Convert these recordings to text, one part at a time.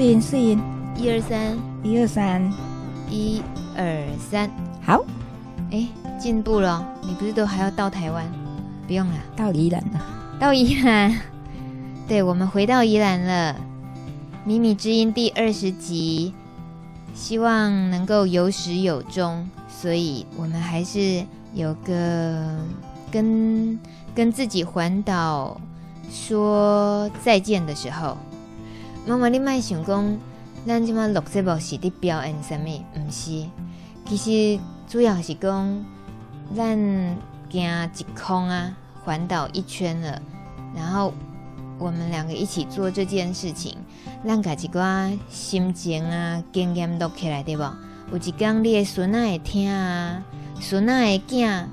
试音，试音试音，一二三，一二三，一二三，好，哎，进步了。你不是都还要到台湾？不用了，到宜兰了，到宜兰。对，我们回到宜兰了。米米之音第二十集，希望能够有始有终，所以我们还是有个跟跟自己环岛说再见的时候。妈妈，你卖想讲，咱即马录节目是伫表演什么？毋是，其实主要是讲，咱行一空啊，环岛一圈了，然后我们两个一起做这件事情。咱家一寡心情啊、经验录起来，对不？有一天你的孙仔会听啊，孙仔的囝、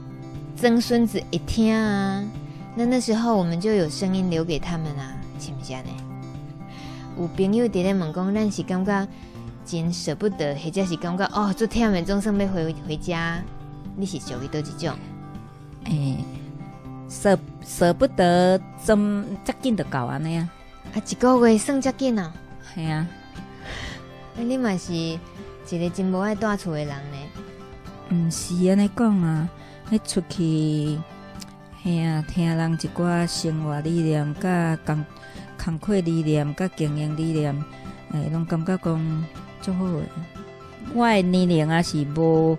曾孙子会听啊，那那时候我们就有声音留给他们啊，是不是呢？有朋友伫咧问讲，咱是感觉真舍不得，或者是感觉哦，昨天们总算要回回家，你是属于倒一种？诶，舍舍不得，怎遮紧就到安尼啊？啊，一个月算遮紧啊！系啊，那你嘛是一个真无爱住厝的人呢？毋是安尼讲啊，你出去，系啊，听人一寡生活理念、甲工工课理念、甲经营理念，诶，拢感觉讲足好诶。我诶年龄也是无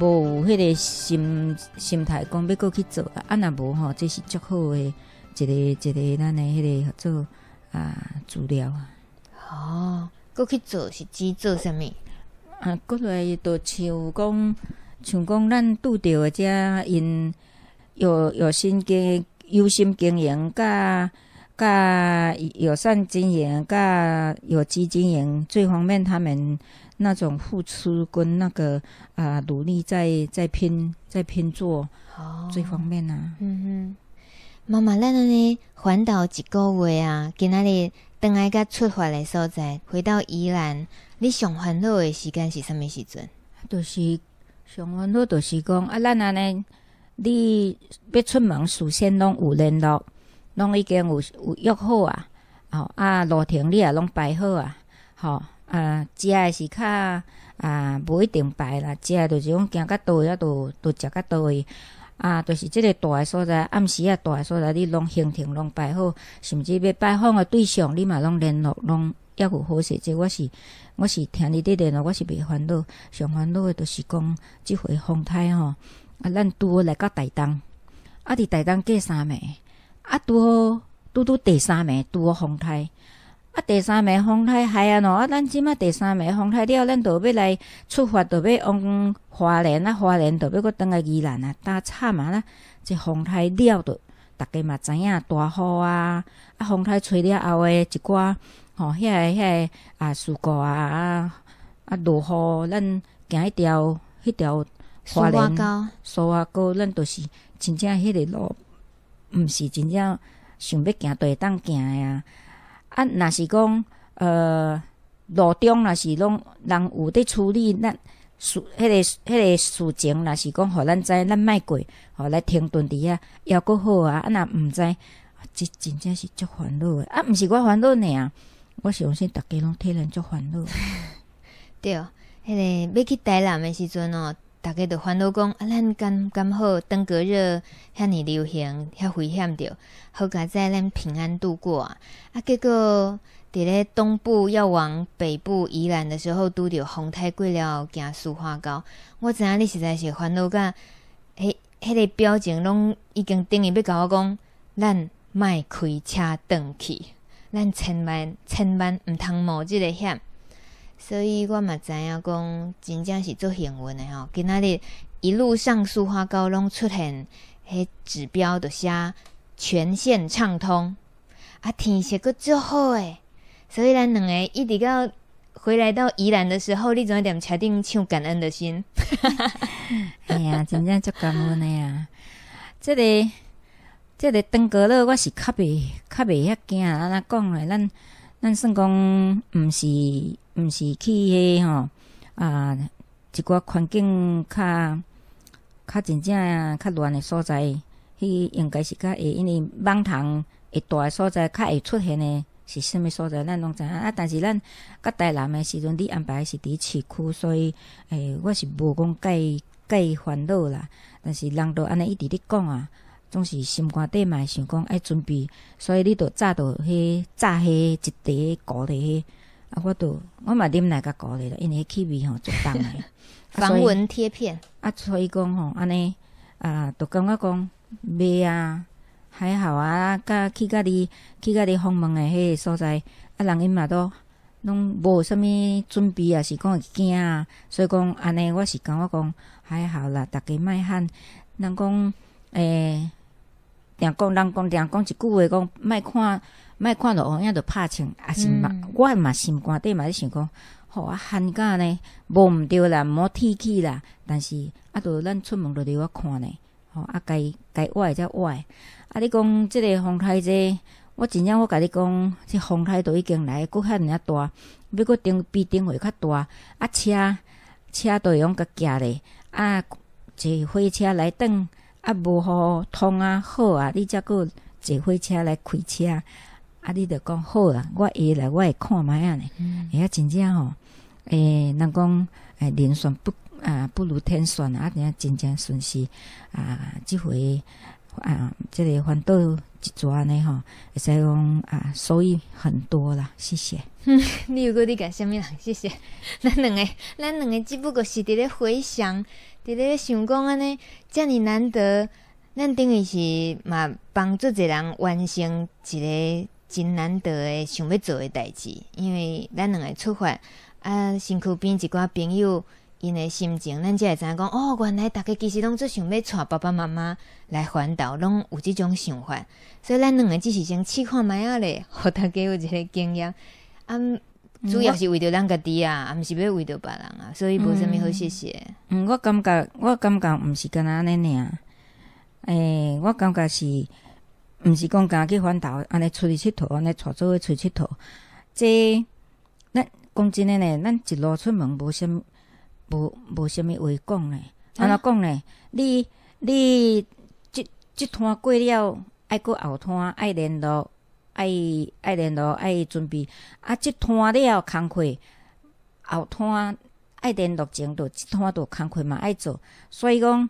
无迄个心心态，讲要过去做啊。啊，若无吼，这是足好诶一个一个咱诶迄个合作。啊，资料啊！哦，过去做是指做啥物？啊，过来都像讲，像讲咱拄着诶，遮因有有心经有心经营，甲甲友善经营，甲有机经营，最方面他们那种付出跟那个啊努力在在拼在拼做，哦，最方便啊。嗯哼。妈妈，咱安尼环岛一个月啊，今仔日等来甲出发的所在，回到宜兰，你上烦恼的时间是啥物时阵？就是上烦恼，就是讲啊，咱安尼，你要出门，事先拢有联络，拢已经有有约好啊，哦啊，路程你也拢排好啊，吼啊，食的是较啊，无一定排啦，食的就是讲行较倒位啊，都都食较倒位。啊，就是即个大诶所在，暗时啊大诶所在，你拢行程拢排好，甚至要拜访诶对象，你嘛拢联络，拢抑有好势。即我是我是听你伫联络，我是袂烦恼，上烦恼诶，就是讲即回风台吼，啊，咱拄好来到台东，啊，伫台东过三暝，啊，拄好拄拄第三暝拄好风台。啊，第三暝风台海啊喏，啊，咱即马第三暝风台了，咱就要来出发，就要往花莲啊，花莲就要搁登来宜兰啊，搭惨啊啦！这风台了，就逐家嘛知影大雨啊，啊，风台吹了后诶，一寡吼，遐个遐个啊，事故啊啊啊，落雨，咱行迄条迄条花莲苏花高，咱都是真正迄个路，毋是真正想要行都会当行诶啊。啊，若是讲，呃，路中若是拢人有伫处理，咱事迄个迄个事情，若是讲，互咱知，咱莫过，互来停顿伫遐，抑阁好啊。啊，若毋知，即真正是足烦恼诶。啊，毋是我烦恼尔，我相信逐家拢替咱足烦恼。对，迄个要去台南诶时阵哦。大家都烦恼讲啊，咱刚刚好登革热遐尼流行，遐危险着，好佳在咱平安度过啊！啊，结果伫咧东部要往北部宜兰的时候，拄着风台过了行苏花高，我知影你实在是烦恼甲，迄迄个表情拢已经等于要甲我讲，咱莫开车转去，咱千万千万毋通冒即个险。所以我嘛知影讲，真正是做幸运诶吼。今仔日一路上苏花高拢出现迄指标，就写全线畅通，啊天色阁足好诶。所以咱两个一直到回来到宜兰的时候，你总踮车顶唱感恩的心。哎呀，真正足感恩诶啊！即个即个登革热，我是较袂较袂遐惊。安怎讲诶，咱咱算讲毋是。毋是去迄吼啊，一寡环境较较真正较乱诶所在，迄应该是较会因为网虫会大诶所在，较会出现诶是啥物所在，咱拢知影啊。但是咱甲台南诶时阵，你安排是伫市区，所以诶，我是无讲介介烦恼啦。但是人都安尼一直咧讲啊，总是心肝底嘛想讲爱准备，所以你着早着迄炸迄一碟糊咧，啊，我都我嘛啉来甲糊咧啦，因为气味吼足重诶。防蚊贴片啊，所以讲吼，安尼啊，都感觉讲袂啊。还好啊，甲去甲你去甲你访问诶迄个所在，啊，人因嘛都拢无啥物准备啊，是讲会惊啊，所以讲安尼，我是感觉讲还好啦，逐家莫喊人讲诶，定讲人讲定讲一句话，讲莫看莫看到乌影着拍枪，也是嘛，我嘛心肝底嘛咧想讲，吼啊寒假呢无毋着啦，无天气啦，但是啊，着咱出门着伫我看呢，吼啊，该该歪则歪。啊！你讲即个风台这，我真正我甲你讲，这风台都已经来，搁遐尔啊大，要搁顶比顶回较大。啊，车车都会用甲夹咧，啊，坐火车来等，啊，无好通啊好啊，你则搁坐火车来开车，啊，你着讲好啊，我下来我会看卖啊呢。哎呀，真正吼，诶，人讲诶，人算不啊，不如天算啊，啊，真正顺势啊，即回。啊，这个反倒一抓呢，吼，会使讲啊，收益很多啦，谢谢。你如果你甲虾米人，谢谢。咱两个，咱两个只不过是伫咧回想，伫咧想讲安尼，遮尔难得，咱等于是嘛帮助一个人完成一个真难得诶想要做诶代志，因为咱两个出发啊，身躯边一寡朋友。因诶心情，咱才会知影讲哦，原来逐个其实拢做想要带爸爸妈妈来环岛，拢有即种想法。所以咱两个只是先试看卖啊咧，互大家有一个经验。啊，主要是为着咱家己啊，啊，毋是要为着别人啊，所以无啥物好谢谢。嗯，我感觉，我感觉毋是干那安尼尔。诶，我感觉是，毋是讲家去反岛，安尼出去佚佗，安尼带做伙出去佚佗。即咱讲真诶呢，咱一路出门无啥物。无无啥物话讲呢？安怎讲呢？你你即即趟过了，爱过后趟爱联络，爱爱联络，爱准备。啊，即摊了工课，后摊爱联络前度，即摊都工课嘛爱做。所以讲，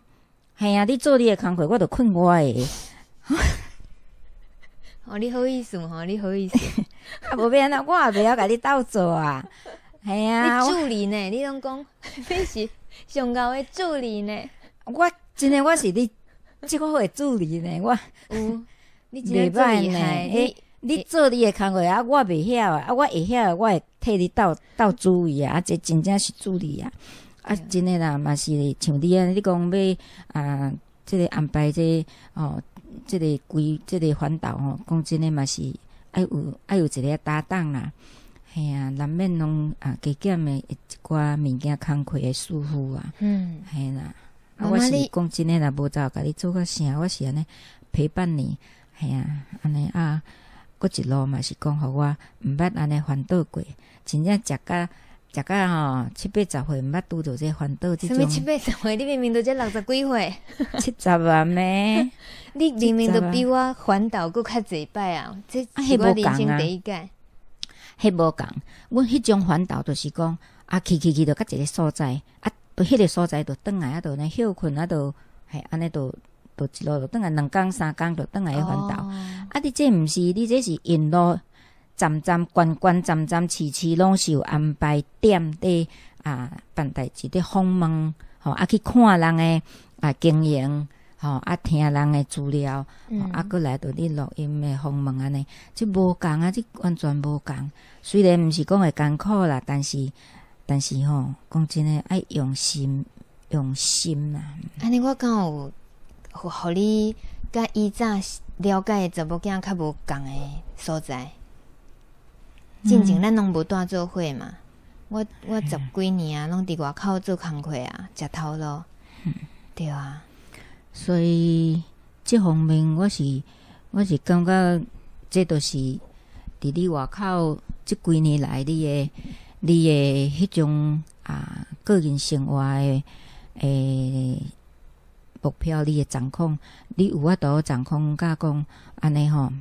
系啊，你做你诶工课，我著困我诶。哦，你好意思吼，你好意思。啊，无变啊，我也袂晓甲你斗做啊。系啊，助理呢？你拢讲你是上高的助理呢？我真诶，我是你即个诶助理呢。我有，你真歹呢。你你做你的工课啊，我袂晓啊，啊，我会晓，我会替你斗斗注意啊，啊，这真正是助理啊。啊，真诶啦，嘛是像你啊，你讲要啊，即个安排这哦，即个规即个环岛吼，讲真诶嘛是爱有爱有一个搭档啦。嘿啊，难免拢啊，加减的一寡物件工课的舒服啊。嗯，嘿啦。啊，我是讲真诶啦，无走甲你做个啥，我是安尼陪伴你。嘿啊，安尼啊，过一路嘛是讲互我毋捌安尼烦恼过，真正食甲食甲吼七八十岁毋捌拄着这烦恼即种。七八十岁？你明明都才六十几岁。七十啊咩？你明明都比我环岛搁较济摆啊！这是我人生第一届。迄无共，阮迄种环岛就是讲，啊去去去，到甲一个所在，啊，到迄个所在就转来，啊，就安尼休困，啊，着系安尼，着着一路着倒来两工三工，着倒来环岛。啊，你这毋是，你这是沿路站站关关站站，次次拢是有安排点的啊，办代志的访问，吼，啊去看人诶啊经营。吼啊，听人诶资料，啊，过来到你录音诶访问安尼，即无共啊，即完全无共。虽然毋是讲会艰苦啦，但是但是吼，讲真诶，爱用心用心啦。安尼我敢有互互你甲以早了解诶查某囝较无共诶所在。进前咱拢无带做伙嘛，我我十几年啊，拢伫外口做工课啊，食头路，对啊。所以，即方面我是我是感觉，这都是伫你外口即几年来你的你的迄种啊个人生活的诶目标，你的掌控，你有法度掌控，甲讲安尼吼，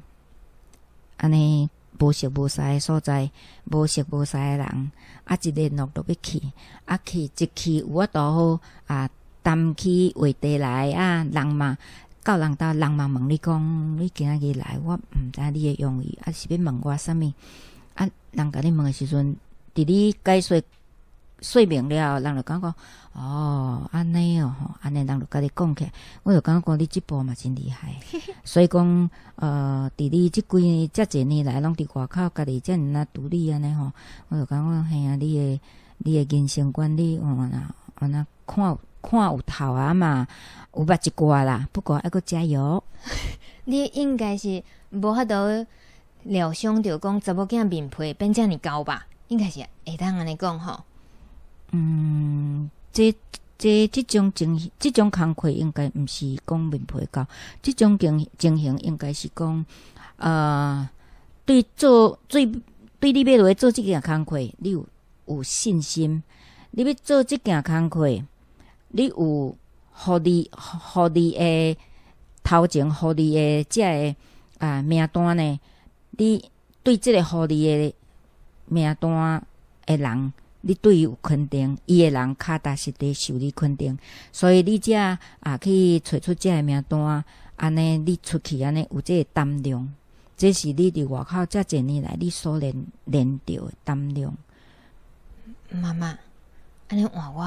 安尼无熟无识诶所在，无熟无识诶人，啊，一联络都要去，啊去一去有法度好啊，担起话题来啊，人嘛，到人搭人嘛问你讲，你今仔日来，我毋知你诶用意，啊是要问我啥物？啊，人甲你问诶时阵，伫你解说说明了，人就感觉哦，安尼哦，吼，安尼人就甲你讲起来，我就感觉讲你即步嘛真厉害，所以讲呃，伫你即几年遮侪年来，拢伫外口家己遮尔啊独立安尼吼，我就感觉嘿啊，你诶你诶人生观你哦那哦那看有看有头啊嘛，有捌一寡啦，不过还佫加油。你应该是无法度料想着讲查某囝面皮变遮尔厚吧？应该是会当安尼讲吼。嗯，这这即种情形，即种工课应该毋是讲面皮高，即种情情形应该是讲，呃，对做最对你要落做即件工课，你有有信心，你要做即件工课，你有互你互你诶头前互你诶遮个啊名单呢？你对即个互你诶名单诶人。你对伊有肯定，伊诶人脚踏实地受你肯定，所以你遮啊去找出遮个名单，安尼你出去安尼有这个胆量，这是你伫外口遮侪年来你所练练着诶胆量。妈妈，安尼换我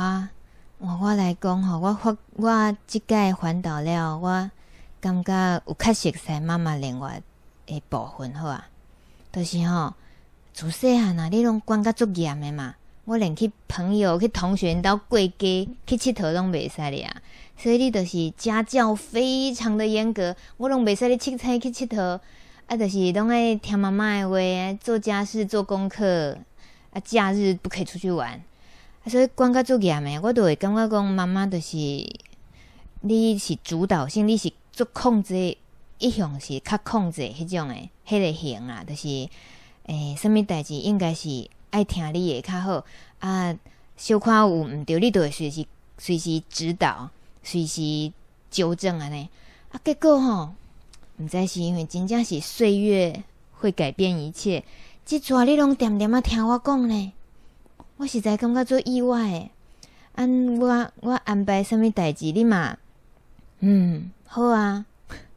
换我来讲吼，我发我即届环岛了，我感觉有较熟悉妈妈另外诶部分好啊，就是吼自细汉啊，你拢管甲足严诶嘛。我连去朋友、去同学到过家去佚佗拢袂使的啊！所以你就是家教非常的严格，我拢袂使你凊彩去佚佗，啊，就是拢爱听妈妈的话，做家事、做功课，啊，假日不可以出去玩，啊所以管较足严诶，我都会感觉讲妈妈就是你是主导性，你是做控制，一向是较控制迄种诶，迄个型啊，就是诶，什物代志应该是。爱听你会较好啊，小可有毋对，你都会随时随时指导，随时纠正安尼啊。结果吼，毋知是因为真正是岁月会改变一切，即阵你拢点点啊听我讲呢，我实在感觉做意外诶。安我我安排什物代志，你嘛，嗯，好啊。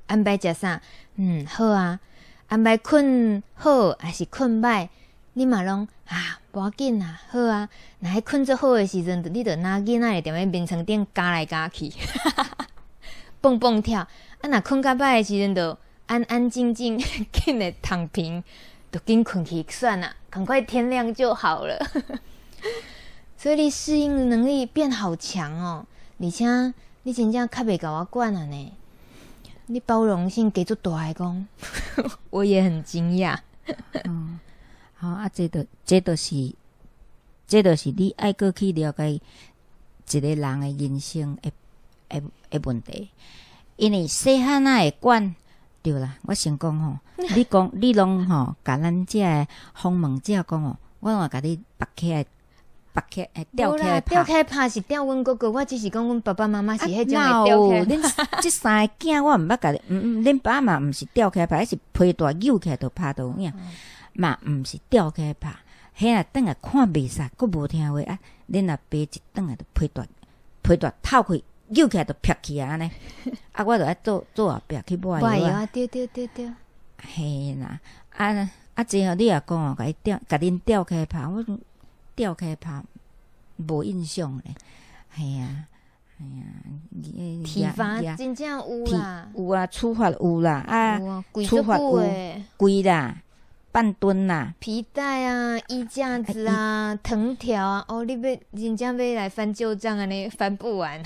安排食啥？嗯，好啊。安排困好还是困歹？你嘛拢啊，无要紧啊，好啊。若迄困足好诶时阵，你着拿囡仔踮咧眠床顶加来加去，蹦蹦跳。啊，若困较歹诶时阵，着安安静静 紧诶躺平，着紧困去算啦，赶快天亮就好了。所以你适应能力变好强哦，而且你真正较袂甲我管啊呢。你包容性给足大诶讲，我也很惊讶。嗯。吼啊，这都这都是，这都是你爱过去了解一个人的人生诶诶诶问题。因为细汉仔会管，对啦。我先讲吼，你讲你拢吼，甲咱遮诶访问者讲吼，我拢甲你绑起来，拔起诶吊起来吊起来拍是吊阮哥哥，我只是讲阮爸爸妈妈是迄种诶吊起来。恁 即三个囝我毋捌甲你，嗯嗯，恁爸嘛毋是吊起来拍，是皮带扭起来就拍到影。嘛，毋是吊起来拍，遐啊等下看袂煞，佫无听话啊！恁阿爸一等下就皮带皮带透开，扭起来就劈去啊！安尼，啊，我著爱做做后壁去抹药啊！对对对对，嘿啦，啊啊！之后你也讲哦，甲伊吊，甲恁吊起来拍，我吊起来拍无印象咧，系啊，系啊，体罚真正有啦，有啊，处罚有啦，啊，处罚有贵啦。半吨啦，皮带啊，衣架子啊，藤条啊，哦，你要真正要来翻旧账啊，你翻不完。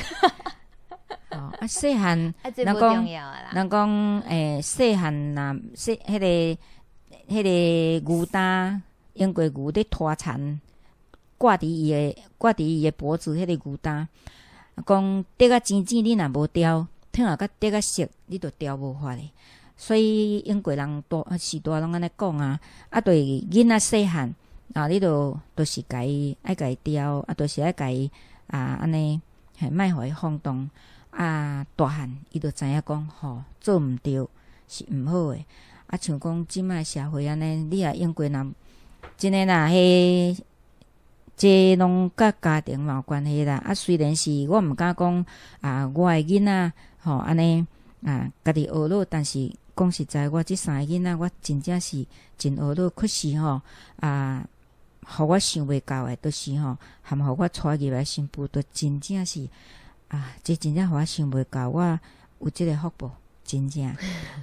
哦，啊，细汉，人讲，人讲，诶，细汉呐，细迄个，迄个牛担，英国牛咧拖残，挂伫伊诶，挂伫伊诶脖子，迄个牛担，讲得个尖尖，你若无掉，听下个得个熟，你都掉无法咧。所以英国人多时代拢安尼讲啊，啊对囡仔细汉啊，你都都是甲伊爱甲伊调，啊都是爱甲伊啊安尼，系卖互伊放动啊大汉伊都知影讲吼，做毋对是毋好诶。啊，像讲即摆社会安尼，你也用过人真诶若迄这拢甲家庭嘛有关系啦。啊，虽然是我毋敢讲啊，我诶囡仔吼安尼啊，家己学乐，但是讲实在，我即三个囡仔，我真正是真学乐。可是吼啊，互我想袂到诶，都是吼，含互我带入来新妇，都真正是啊，这真正互我想袂到，我有即个福报，真正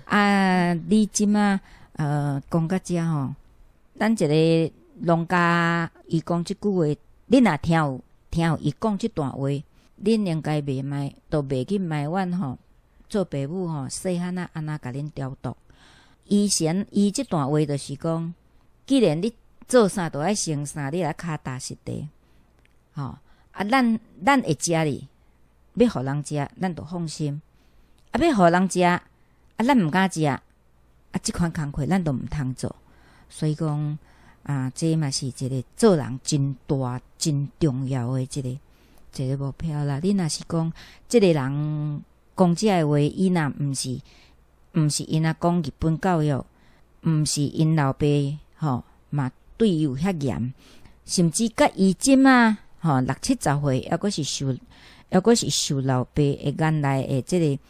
啊，你即马呃讲到遮吼，咱一个。农家伊讲即句话，恁若听有听有伊讲即段话，恁应该袂卖，都袂去埋怨吼。做爸母吼，细汉仔安那甲恁调度。以前伊即段话就是讲，既然你做啥都爱成啥，你来骹踏实地。吼啊，咱咱会食哩，要互人食，咱都放心。啊，要互人食，啊，咱毋敢食，啊，即款工课咱都毋通做。所以讲。啊，这嘛是一个做人真大、真重要的一个一个目标啦。你若是讲，即个人讲即个话，伊若毋是毋是因阿讲日本教育，毋是因老爸吼嘛对伊有遐严，甚至甲伊即啊吼六七十岁，抑阁是受抑阁是受老爸诶原来诶即个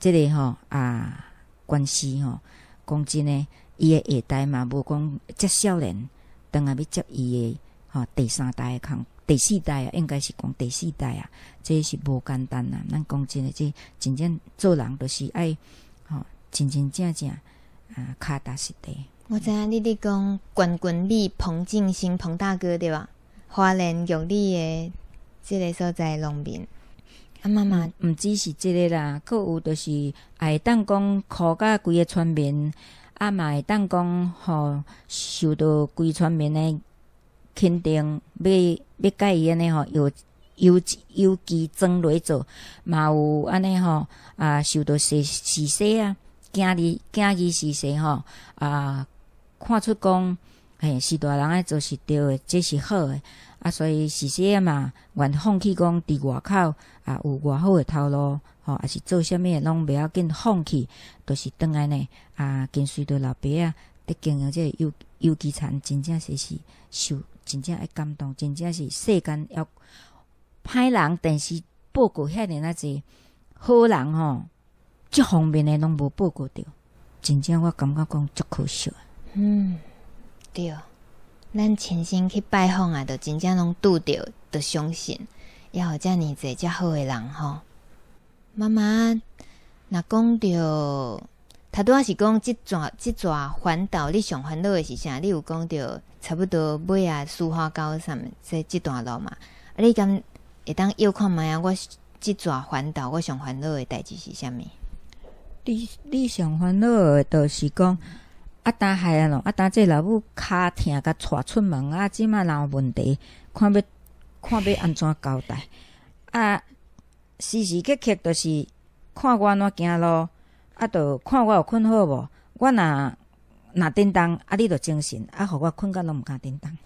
即个吼啊关系吼，讲真诶。伊诶下代嘛，无讲接少年，当下要接伊诶吼第三代诶康第四代啊，应该是讲第四代啊，这是无简单啊。咱讲真诶，这真正做人著是爱吼真真正正啊，脚踏实地。我知影你伫讲关关里彭敬新彭大哥对吧？华莲玉里诶，即个所在农民啊，妈妈毋只是即个啦，佫有就是爱当讲考甲规个村民。啊，嘛会当讲吼，受到规村民诶肯定，要要甲伊安尼吼，有有有机装落做，嘛有安尼吼啊，受到是是说啊，惊儿惊儿是说吼啊，看出讲嘿，是大人爱做是对诶，这是好诶。啊，所以是说嘛，愿放弃讲伫外口啊，有偌好诶头路。吼，也是做啥物拢袂要紧，放弃都是当来呢啊，跟随着老爸啊，伫经营这有有机产，真正是是受真正爱感动，真正是世间要歹人，但是报告遐尼啊济好人吼，即方面诶拢无报告着，真正我感觉讲足可惜。嗯，对，咱亲身去拜访啊，都真正拢拄着，都相信要有遮尔济遮好诶人吼。妈妈，若讲着，他拄仔是讲即转即转环岛，你上烦恼诶是啥？你有讲着差不多尾啊，苏花高啥物即即段路嘛？啊，你敢会当又看觅啊？我即转环岛，我上烦恼诶代志是啥物？你你上烦恼诶，就是讲啊，当害啊咯，啊，当这老母骹疼，甲带出门啊，即满若有问题，看要看要安怎交代啊？时时刻刻都是看我安怎行路，啊，著看我有困好无？我若若叮当，啊，你著精神，啊，互我困到拢毋敢叮当。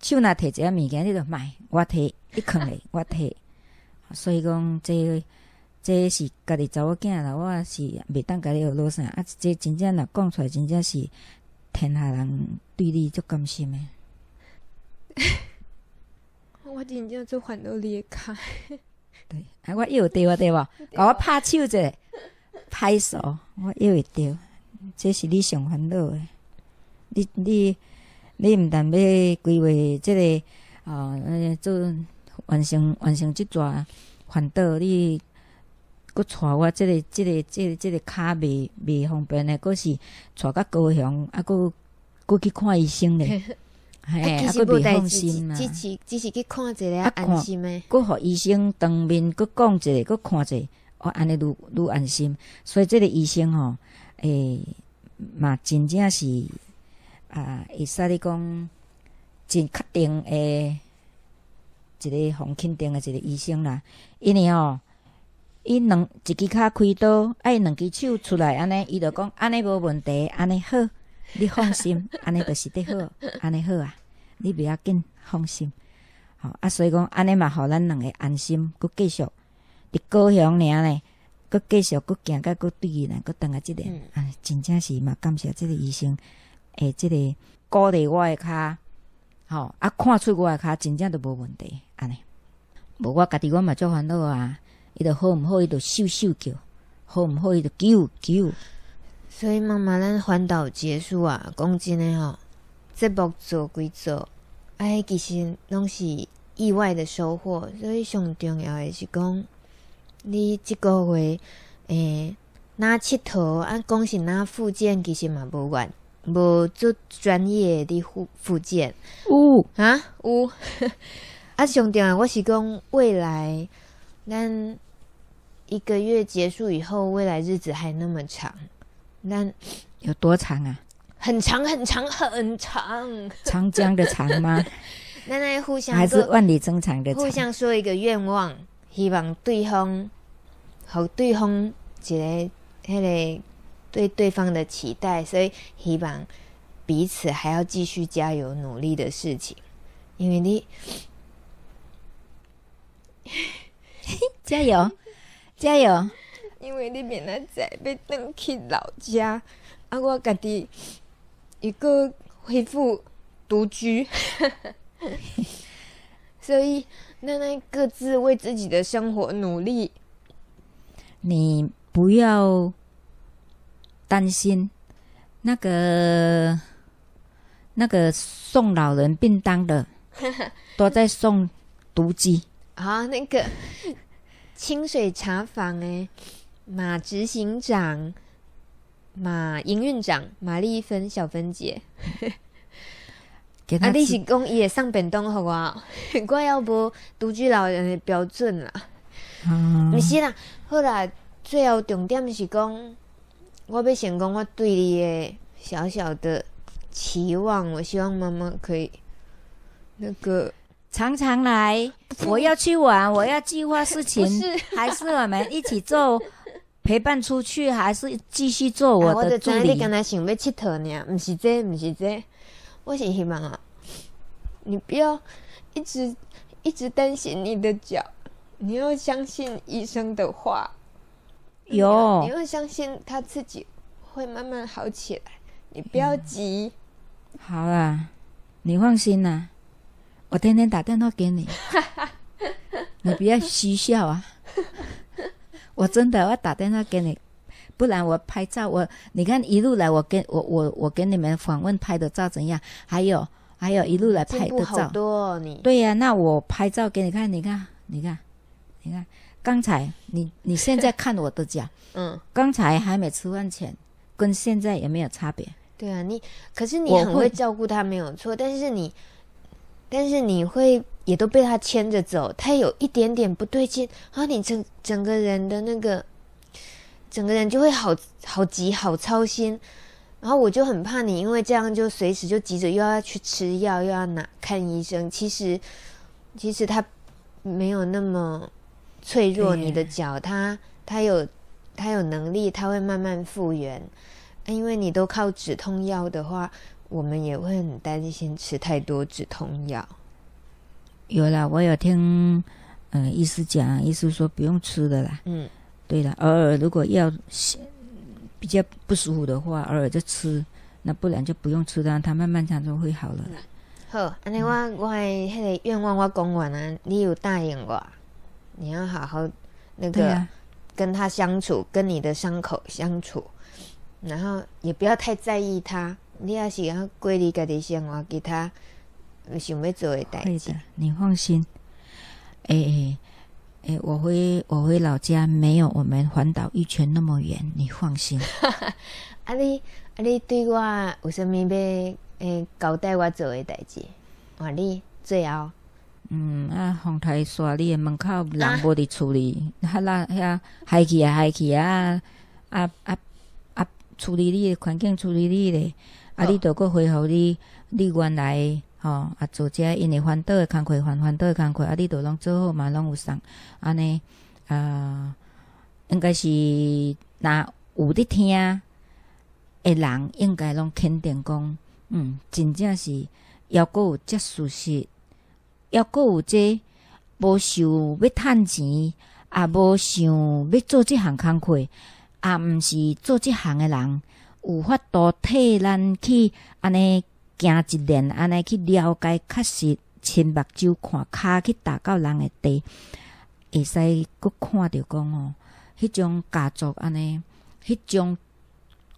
手若摕一个物件，你著卖，我摕一囥诶，我摕。所以讲，这这是家己查某囝啦，我是袂当家己学落啥。啊，这真正若讲出来，真正是天下人对你足甘心诶。我真正做烦恼离开。对，啊，我又对我对无？甲我拍手者，拍手，我又会对，这是你上烦恼诶。你你你毋但要规划即个啊，做完成完成即逝烦恼，你佫带我即个即个即个即个骹袂袂方便诶，佫是带到高雄，啊，佫佫去看医生咧。嘿，啊，佫袂放心嘛，只是只是去看一个安心诶，佫互医生当面佫讲一个，佫看一个，哦，安尼愈愈安心。所以即个医生吼，诶，嘛真正是啊，会使你讲真确定诶，一个互肯定诶一个医生啦。因为吼，伊两一支骹开刀，爱两支手出来安尼，伊就讲安尼无问题，安尼好。你放心，安尼就是得好，安尼好啊！你不要紧，放心。好啊，所以讲安尼嘛，互咱两个安心，佮继续伫高雄尔呢，佮佫继续佫行甲佫对伊来佫等下即个，嗯啊，真正是嘛，感谢即个医生，诶，即个鼓励我诶骹，吼、啊，看出我诶骹真正都无问题，安尼。无我家己我嘛足烦恼啊，伊著好毋好，伊著秀秀叫，好毋好，伊著叫叫。所以妈妈，咱环岛结束啊，讲真诶吼，节目做几做，哎，其实拢是意外的收获。所以上重要诶是讲，你即个月诶，哪佚佗啊？讲是哪复健，其实嘛无远，无做专业的复复健。有啊，有 啊，上重要我是讲未来，咱一个月结束以后，未来日子还那么长，那有多长啊？很长很长很长，长江的长吗？那那互相还是说万里征长的互？相说一个愿望，希望对方和对方一个迄个对对方的期待，所以希望彼此还要继续加油努力的事情，因为你。加油，加油！因为你明仔载要转去老家，啊，我家己一个恢复独居，所以那那各自为自己的生活努力。你不要担心，那个那个送老人便当的 都在送毒鸡。啊，那个清水茶坊诶，马执行长、马营运长马丽芬小芬姐，给啊，你是讲伊会送便当互我？我要无独居老人的标准啦。啊毋是啦，好啦，最后重点是讲，我要先讲我对你的小小的期望，我希望妈妈可以那个常常来，我要去玩，我要计划事情，是。还是我们一起做陪伴出去，还是继续做我的助就知道你理？刚才想要佚佗呢，不是这，不是这，我是希望啊，你不要一直一直担心你的脚，你要相信医生的话，你有要相信他自己会慢慢好起来，你不要急。好啦，你放心啦，我天天打电话给你，你不要嬉笑啊！我真的要打电话给你，不然我拍照，我你看一路来我跟我我我给你们访问拍的照怎样？还有还有一路来拍的照，多、哦，你对呀、那我拍照给你看，你看，你看，你看，刚才你你现在看我的脚，嗯，刚才还没吃饭前，跟现在有没有差别？对啊，你可是你很会照顾他，没有错，但是你，但是你会也都被他牵着走，他有一点点不对劲，然后你整整个人的那个，整个人就会好好急好操心，然后我就很怕你，因为这样就随时就急着又要去吃药，又要拿看医生，其实其实他没有那么脆弱，你的脚他他有他有能力，他会慢慢复原。啊因为你都靠止痛药的话，我们也会很担心吃太多止痛药。有啦，我有听，呃，医师讲，医师说不用吃的啦。嗯，对了，偶尔如果要比较不舒服的话，偶尔就吃，那不然就不用吃的，它慢慢它就会好了啦。好，安尼我我的迄个愿望我讲完了，你有答应我，你要好好那个跟他相处，跟你的伤口相处，然后也不要太在意他。你要是要过你家己生活，其他有想要做的代志，，你放心。诶诶诶，我回我回老家没有我们环岛一圈那么远，你放心。啊你啊你对我有啥物要诶交代我做的代志？啊你最后。嗯啊，风台刷你的门口人无伫处理，哈啦遐害去啊害去啊啊啊啊！处理你的环境，处理你的，啊，你着搁恢复你你原来的吼啊，做遮因为反岛的工课，反反岛的工课，啊，你着拢做好嘛，拢有送安尼啊，应该是若有伫听的人，应该拢肯定讲，嗯，真正是要搁有遮事实。要搁有这无想要趁钱，也无想要做即项工课，也毋是做即项诶人，有法度替咱去安尼行一年，安尼去了解，确实亲目睭看，骹去踏到人诶地，会使佫看着讲哦，迄种家族安尼，迄种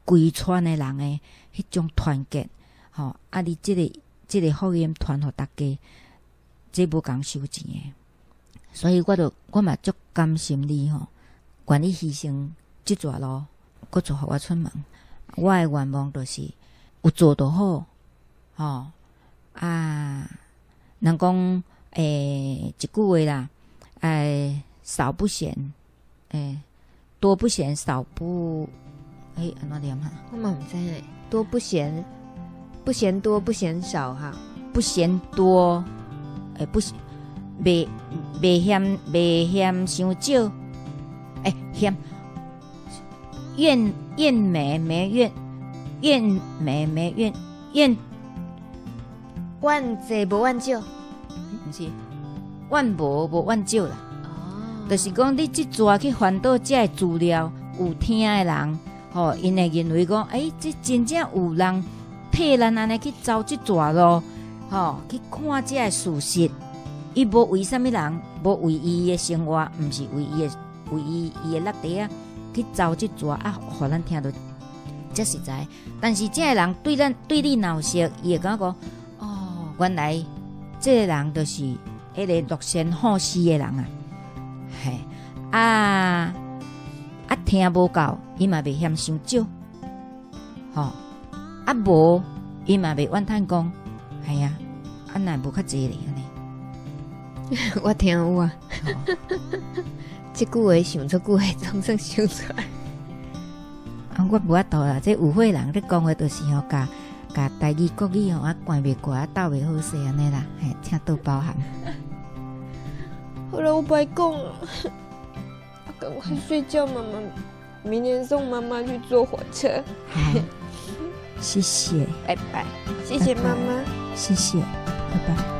规村诶人诶，迄种团结，吼、啊！你即、个即、个福音传互大家，这无共收钱诶。所以我就我嘛足甘心你吼，愿意牺牲即撮路，搁做互我出门。我诶愿望就是有做就好，吼、啊，人讲诶、一句话啦，诶、少不嫌，诶、多不嫌，少不，诶、安怎念哈？我嘛唔知咧，多不嫌，不嫌多，不嫌少哈。不嫌多，诶、不嫌袂袂嫌袂嫌伤少，诶、嫌怨怨美没怨，怨美没怨怨，万济无万少。毋是怨无无怨少啦。哦就是讲你即逝去翻倒遮诶资料，有听的人，吼、因会认为讲，诶、这真正有人替咱安尼去走即逝路，吼、去看遮诶事实。伊无为虾物人，无为伊诶生活，毋是为伊诶为伊伊诶落地啊，去走即抓啊，互咱听到这实在。但是这个人对咱对你若有熟，伊会感觉讲，哦，原来这个人就是迄个乐善好施诶人啊。嘿，啊啊听无够，伊嘛袂嫌伤少，吼、啊无伊嘛袂怨叹讲，系啊，啊若无较济咧安尼，我听有啊，吼即句话想出句话，总算想出来。啊我无法度啦，这有会人咧讲话都是吼，甲甲台语国语吼啊关袂过啊斗袂好势安尼啦，嘿，请多包涵。好了，我不爱讲了，赶快睡觉，妈妈。明天送妈妈去坐火车，好，谢谢，拜拜。谢谢妈妈。谢谢，拜拜。